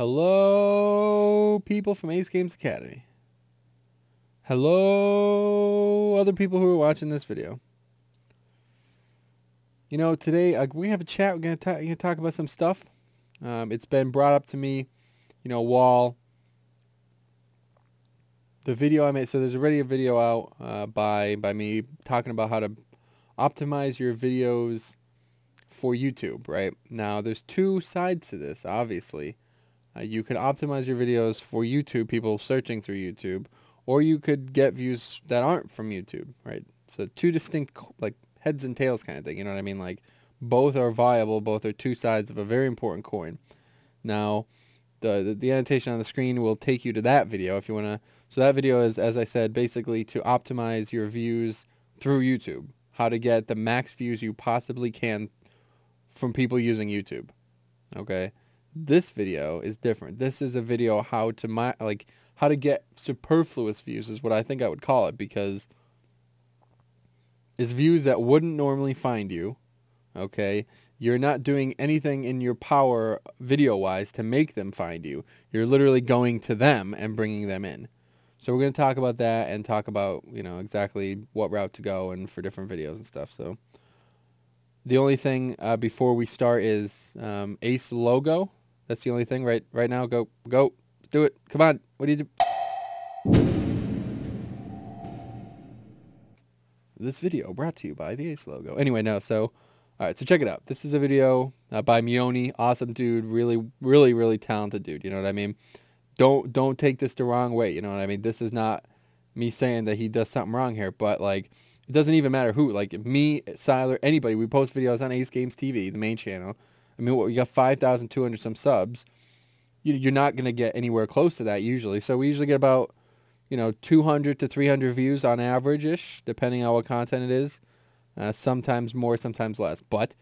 Hello, people from Ace Games Academy. Hello, other people who are watching this video. You know, today uh, we have a chat. We're going to talk about some stuff. Um, it's been brought up to me, you know, while the video I made. So there's already a video out uh, by by me talking about how to optimize your videos for YouTube. Right now, there's two sides to this. Obviously, uh, you could optimize your videos for YouTube, people searching through YouTube, or you could get views that aren't from YouTube. Right. So two distinct like heads and tails kind of thing. You know what I mean? Like both are viable. Both are two sides of a very important coin. Now, the, the, the annotation on the screen will take you to that video if you want to. So that video is, as I said, basically to optimize your views through YouTube. How to get the max views you possibly can from people using YouTube. Okay. This video is different. This is a video how to my like how to get superfluous views is what I think I would call it because is views that wouldn't normally find you. Okay. You're not doing anything in your power video-wise to make them find you. You're literally going to them and bringing them in. So we're going to talk about that and talk about, you know, exactly what route to go and for different videos and stuff. So the only thing uh, before we start is um, Ace logo. That's the only thing right right now. Go, go, do it. Come on. What do you do? This video brought to you by the Ace logo. Anyway, no, so all right, so check it out. This is a video uh, by Mioni. Awesome dude. Really, really, really talented dude. You know what I mean? Don't don't take this the wrong way. You know what I mean? This is not me saying that he does something wrong here, but like it doesn't even matter who. Like me, Siler, anybody. We post videos on Ace Games TV, the main channel. I mean, we got 5,200 some subs. You, you're not going to get anywhere close to that usually. So we usually get about, you know, 200 to 300 views on average-ish, depending on what content it is. Uh, sometimes more, sometimes less. But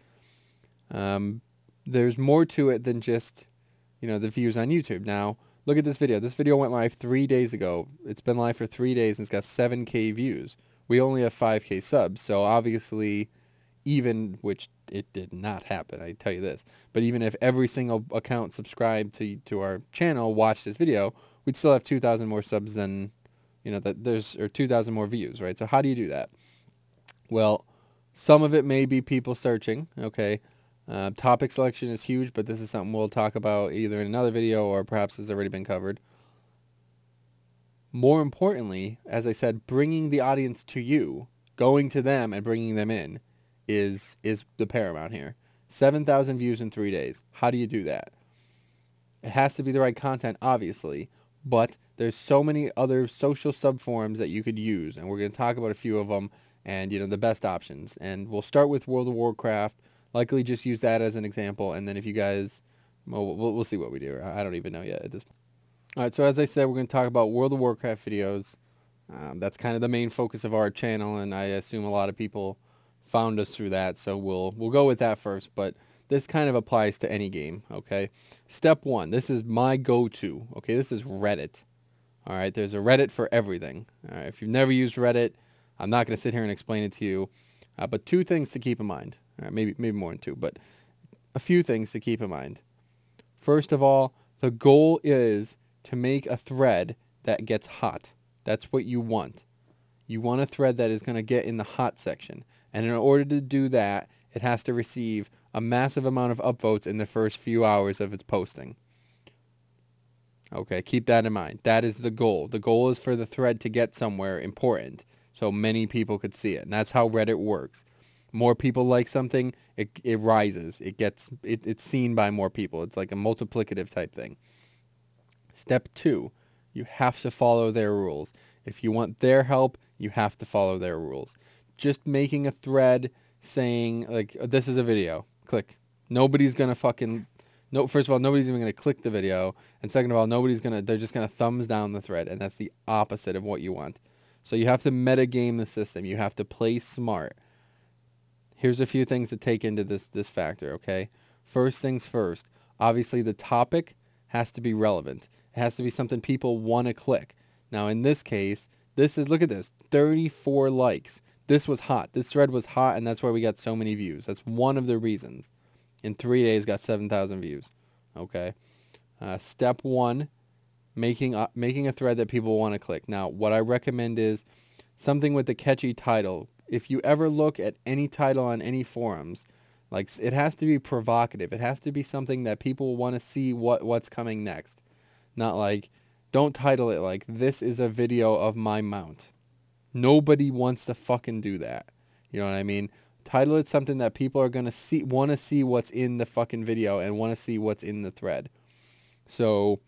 um, there's more to it than just, you know, the views on YouTube. Now, look at this video. This video went live three days ago. It's been live for three days and it's got 7K views. We only have 5K subs. So obviously, even, which it did not happen, I tell you this, but even if every single account subscribed to, to our channel watched this video, we'd still have 2,000 more subs than, you know, that there's, or 2,000 more views, right? So how do you do that? Well, some of it may be people searching, okay? Uh, topic selection is huge, but this is something we'll talk about either in another video or perhaps has already been covered. More importantly, as I said, bringing the audience to you, going to them and bringing them in is is the paramount here. 7,000 views in three days. How do you do that? It has to be the right content, obviously, but there's so many other social subforums that you could use, and we're going to talk about a few of them and you know the best options. And we'll start with World of Warcraft. Likely just use that as an example, and then if you guys, well, we'll, we'll see what we do. I don't even know yet at this. point. All right, so as I said, we're going to talk about World of Warcraft videos. Um, that's kind of the main focus of our channel, and I assume a lot of people found us through that. So we'll we'll go with that first. But this kind of applies to any game. Okay. Step one. This is my go-to. Okay. This is Reddit. All right. There's a Reddit for everything. All right. If you've never used Reddit, I'm not going to sit here and explain it to you. Uh, but two things to keep in mind. maybe maybe more than two, but a few things to keep in mind. First of all, the goal is to make a thread that gets hot. That's what you want. You want a thread that is going to get in the hot section. And in order to do that, it has to receive a massive amount of upvotes in the first few hours of its posting. Okay, keep that in mind. That is the goal. The goal is for the thread to get somewhere important so many people could see it. And that's how Reddit works. More people like something, it, it rises. It gets it, it's seen by more people. It's like a multiplicative type thing. Step two, you have to follow their rules. If you want their help, you have to follow their rules. Just making a thread saying like uh, this is a video, click. Nobody's gonna fucking no. First of all, nobody's even gonna click the video, and second of all, nobody's gonna. They're just gonna thumbs down the thread, and that's the opposite of what you want. So you have to metagame the system. You have to play smart. Here's a few things to take into this this factor, okay? First things first. Obviously the topic has to be relevant. It has to be something people want to click. Now in this case, this is look at this, 34 likes. This was hot. This thread was hot and that's why we got so many views. That's one of the reasons. In 3 days got 7,000 views. Okay? Uh, step one, making a, making a thread that people want to click. Now, what I recommend is something with a catchy title. If you ever look at any title on any forums, like it has to be provocative. It has to be something that people want to see what what's coming next. Not like don't title it like this is a video of my mount. Nobody wants to fucking do that. You know what I mean? Title it something that people are to see want to see what's in the fucking video and want to see what's in the thread. So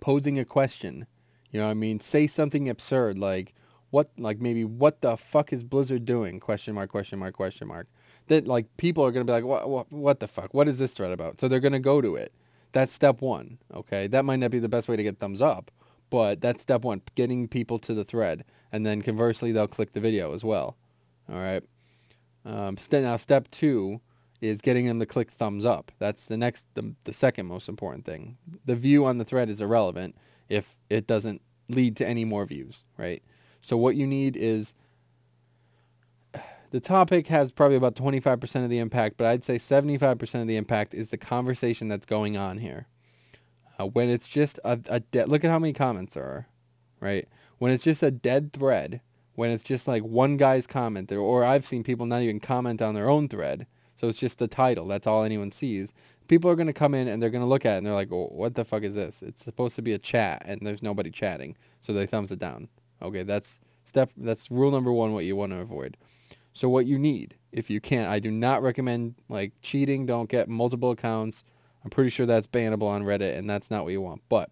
posing a question, you know what I mean? Say something absurd like what like maybe what the fuck is Blizzard doing? Question mark question mark question mark. That like people are going to be like what, what what the fuck? What is this thread about? So they're going to go to it. That's step 1, okay? That might not be the best way to get thumbs up, but that's step 1, getting people to the thread and then conversely they'll click the video as well. All right. Um, st- now step 2 is getting them to click thumbs up. That's the next, the, the second most important thing. The view on the thread is irrelevant if it doesn't lead to any more views, right? So what you need is the topic has probably about 25% of the impact, but I'd say 75% of the impact is the conversation that's going on here. Uh, when it's just a, a dead, look at how many comments there are, right? When it's just a dead thread, when it's just like one guy's comment, or I've seen people not even comment on their own thread, so it's just the title. That's all anyone sees. People are going to come in and they're going to look at it and they're like, oh, what the fuck is this? It's supposed to be a chat and there's nobody chatting. So they thumbs it down. Okay, that's step, that's rule number one, what you want to avoid. So what you need, if you can't, I do not recommend like cheating. Don't get multiple accounts. I'm pretty sure that's bannable on Reddit and that's not what you want. But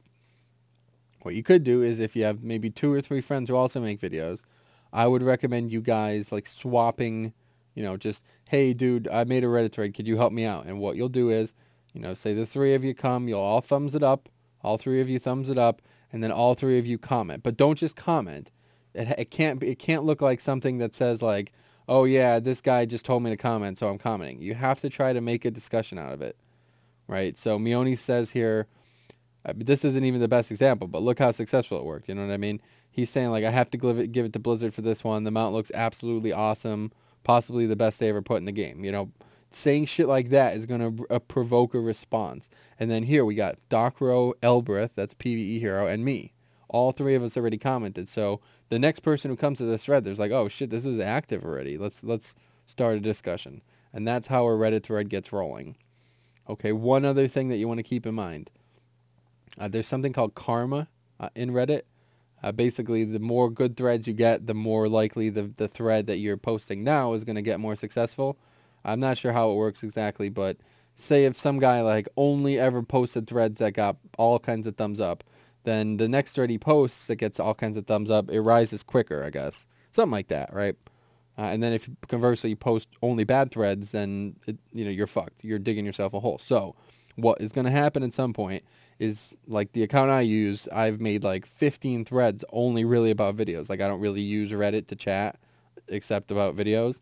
what you could do is if you have maybe two or three friends who also make videos, I would recommend you guys like swapping you know, just, hey, dude, I made a Reddit thread. Could you help me out? And what you'll do is, you know, say the three of you come, you'll all thumbs it up. All three of you thumbs it up, and then all three of you comment. But don't just comment. It, it can't be, it can't look like something that says like, oh yeah, this guy just told me to comment, so I'm commenting. You have to try to make a discussion out of it, right? So Mione says here, uh, this isn't even the best example, but look how successful it worked. You know what I mean? He's saying like, I have to give it, give it to Blizzard for this one. The mount looks absolutely awesome possibly the best they ever put in the game. You know, saying shit like that is going to uh, provoke a response. And then here we got Docro, Elbreth, that's PvE hero, and me. All three of us already commented. So the next person who comes to this thread, there's like, oh shit, this is active already. Let's let's start a discussion. And that's how a Reddit thread gets rolling. Okay, one other thing that you want to keep in mind. Uh, there's something called karma uh, in Reddit. Uh, basically, the more good threads you get, the more likely the, the thread that you're posting now is going to get more successful. I'm not sure how it works exactly, but say if some guy like only ever posted threads that got all kinds of thumbs up, then the next thread he posts that gets all kinds of thumbs up, it rises quicker, I guess. Something like that, right? Uh, and then if conversely you post only bad threads, then it, you know you're fucked. You're digging yourself a hole. So what is going to happen at some point is like the account I use, I've made like 15 threads only really about videos. Like I don't really use Reddit to chat except about videos.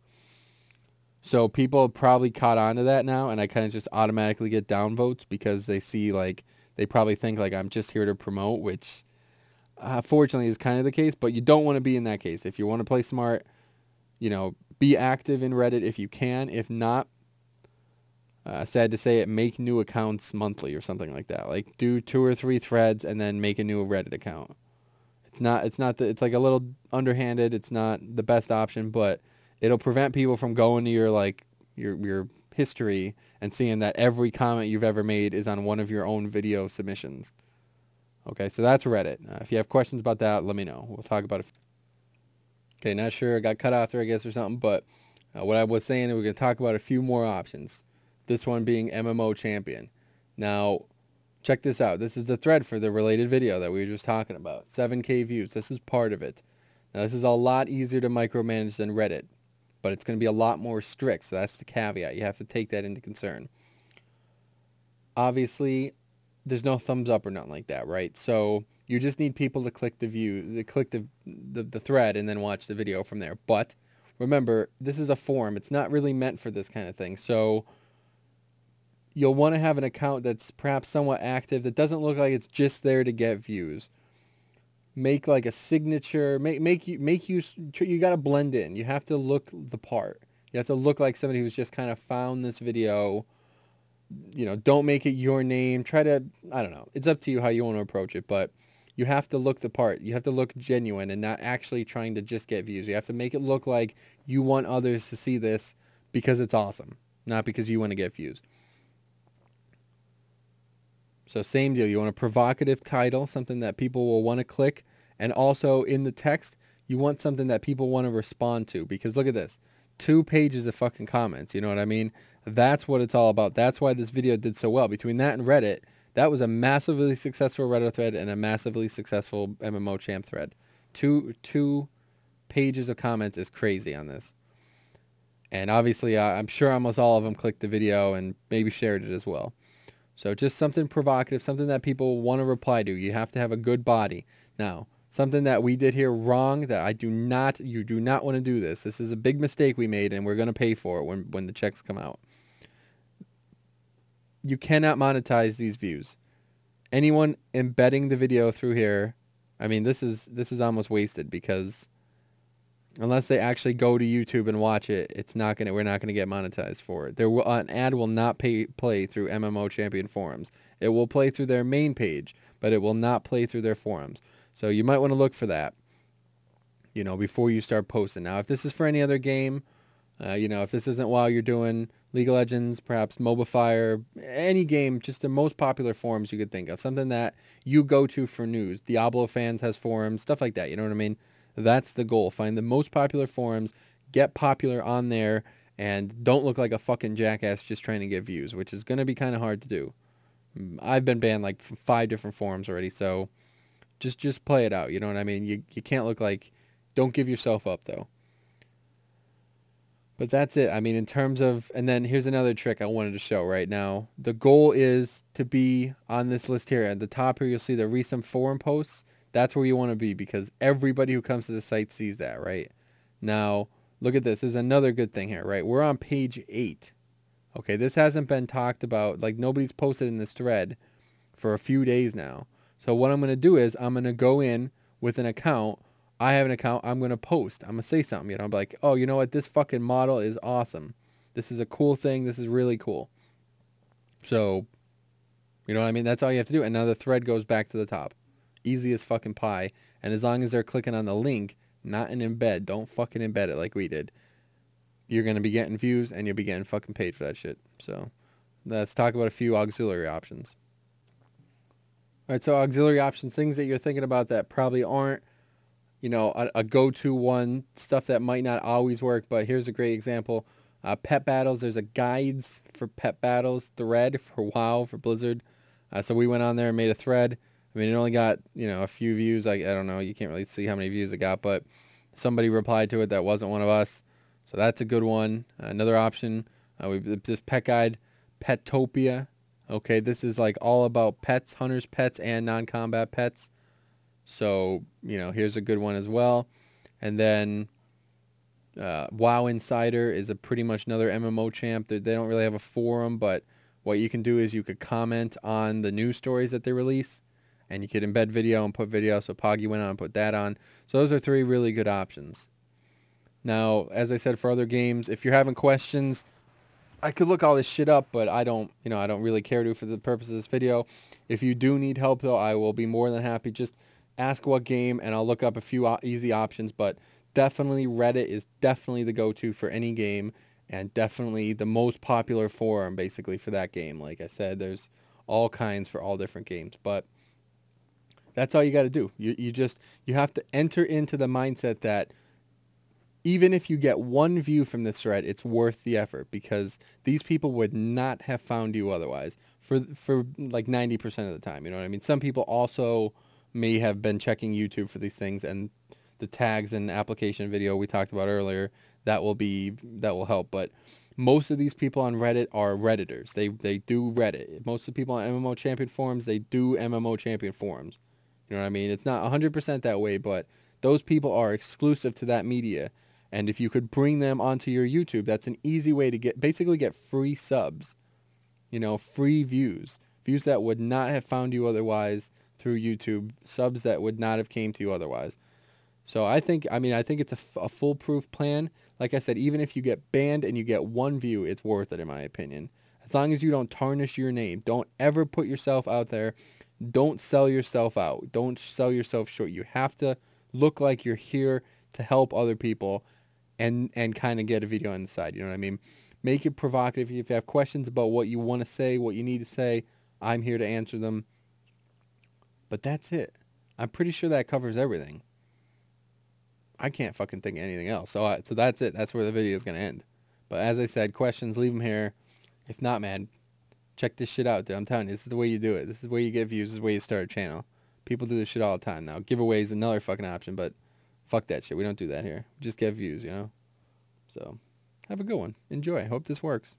So people probably caught on to that now and I kind of just automatically get downvotes because they see like, they probably think like I'm just here to promote, which uh, fortunately is kind of the case, but you don't want to be in that case. If you want to play smart, you know, be active in Reddit if you can. If not, uh, sad to say it, make new accounts monthly or something like that. Like do two or three threads and then make a new Reddit account. It's not, it's not, the, it's like a little underhanded. It's not the best option, but it'll prevent people from going to your like your your history and seeing that every comment you've ever made is on one of your own video submissions. Okay, so that's Reddit. Uh, if you have questions about that, let me know. We'll talk about it. Okay, not sure. I got cut off there, I guess, or something. But uh, what I was saying, we're going to talk about a few more options this one being MMO champion. Now, check this out. This is the thread for the related video that we were just talking about. 7k views. This is part of it. Now, this is a lot easier to micromanage than Reddit, but it's going to be a lot more strict, so that's the caveat. You have to take that into concern. Obviously, there's no thumbs up or nothing like that, right? So you just need people to click the view, to click the, the, the thread and then watch the video from there. But remember, this is a forum. It's not really meant for this kind of thing. So you'll want to have an account that's perhaps somewhat active that doesn't look like it's just there to get views. Make like a signature, make make you make you you got to blend in. You have to look the part. You have to look like somebody who's just kind of found this video you know, don't make it your name. Try to, I don't know. It's up to you how you want to approach it, but you have to look the part. You have to look genuine and not actually trying to just get views. You have to make it look like you want others to see this because it's awesome, not because you want to get views. So same deal. You want a provocative title, something that people will want to click. And also in the text, you want something that people want to respond to. Because look at this. Two pages of fucking comments. You know what I mean? That's what it's all about. That's why this video did so well. Between that and Reddit, that was a massively successful Reddit thread and a massively successful MMO champ thread. Two two pages of comments is crazy on this. And obviously, uh, I'm sure almost all of them clicked the video and maybe shared it as well. So just something provocative, something that people want to reply to. You have to have a good body. Now, something that we did here wrong that I do not, you do not want to do this. This is a big mistake we made and we're going to pay for it when, when the checks come out. You cannot monetize these views. Anyone embedding the video through here, I mean, this is, this is almost wasted because unless they actually go to YouTube and watch it, it's not gonna. We're not gonna get monetized for it. There will an ad will not pay play through MMO Champion forums. It will play through their main page, but it will not play through their forums. So you might want to look for that. You know, before you start posting. Now, if this is for any other game, uh, you know, if this isn't while you're doing League of Legends, perhaps Mobile Fire, any game, just the most popular forums you could think of, something that you go to for news. Diablo fans has forums, stuff like that. You know what I mean? That's the goal. Find the most popular forums, get popular on there, and don't look like a fucking jackass just trying to get views, which is going to be kind of hard to do. Mm, I've been banned like five different forums already, so just just play it out. You know what I mean? You you can't look like. Don't give yourself up though. But that's it. I mean, in terms of, and then here's another trick I wanted to show right now. The goal is to be on this list here. At the top here, you'll see the recent forum posts. That's where you want to be because everybody who comes to the site sees that, right? Now, look at this. This is another good thing here, right? We're on page 8. Okay, this hasn't been talked about. Like, nobody's posted in this thread for a few days now. So what I'm going to do is I'm going to go in with an account. I have an account. I'm going to post. I'm going to say something. You know, I'm like, oh, you know what? This fucking model is awesome. This is a cool thing. This is really cool. So, you know what I mean? That's all you have to do. And now the thread goes back to the top easy as fucking pie. And as long as they're clicking on the link, not an embed, don't fucking embed it like we did. You're going to be getting views and you'll be getting fucking paid for that shit. So let's talk about a few auxiliary options. All right, so auxiliary options, things that you're thinking about that probably aren't, you know, a, a go-to one, stuff that might not always work, but here's a great example. Uh, pet battles, there's a guides for pet battles thread for WoW, for Blizzard. Uh, so we went on there and made a thread. I mean, it only got, you know, a few views. I, I don't know. You can't really see how many views it got, but somebody replied to it that wasn't one of us. So that's a good one. Another option, uh, we this pet guide, Petopia. Okay, this is like all about pets, hunters' pets, and non-combat pets. So, you know, here's a good one as well. And then uh, WoW Insider is a pretty much another MMO champ. They, they don't really have a forum, but what you can do is you could comment on the news stories that they release and you could embed video and put video. So Poggy went on and put that on. So those are three really good options. Now, as I said for other games, if you're having questions, I could look all this shit up, but I don't, you know, I don't really care to for the purpose of this video. If you do need help, though, I will be more than happy. Just ask what game, and I'll look up a few easy options. But definitely Reddit is definitely the go-to for any game, and definitely the most popular forum, basically, for that game. Like I said, there's all kinds for all different games. But that's all you got to do. You, you just, you have to enter into the mindset that even if you get one view from this thread, it's worth the effort because these people would not have found you otherwise for, for like 90% of the time. You know what I mean? Some people also may have been checking YouTube for these things and the tags and application video we talked about earlier, that will be, that will help. But most of these people on Reddit are Redditors. They, they do Reddit. Most of the people on MMO Champion forums, they do MMO Champion forums. You know what I mean? It's not 100% that way, but those people are exclusive to that media. And if you could bring them onto your YouTube, that's an easy way to get basically get free subs. You know, free views. Views that would not have found you otherwise through YouTube, subs that would not have came to you otherwise. So I think, I mean, I think it's a, a foolproof plan. Like I said, even if you get banned and you get one view, it's worth it in my opinion. As long as you don't tarnish your name, don't ever put yourself out there. Don't sell yourself out. Don't sell yourself short. You have to look like you're here to help other people and and kind of get a video on the side. You know what I mean? Make it provocative. If you have questions about what you want to say, what you need to say, I'm here to answer them. But that's it. I'm pretty sure that covers everything. I can't fucking think of anything else. So uh, so that's it. That's where the video is going to end. But as I said, questions, leave them here. If not, man, check this shit out, dude. I'm telling you, this is the way you do it. This is the way you get views. This is the way you start a channel. People do this shit all the time now. Giveaways another fucking option, but fuck that shit. We don't do that here. We just get views, you know? So, have a good one. Enjoy. Hope this works.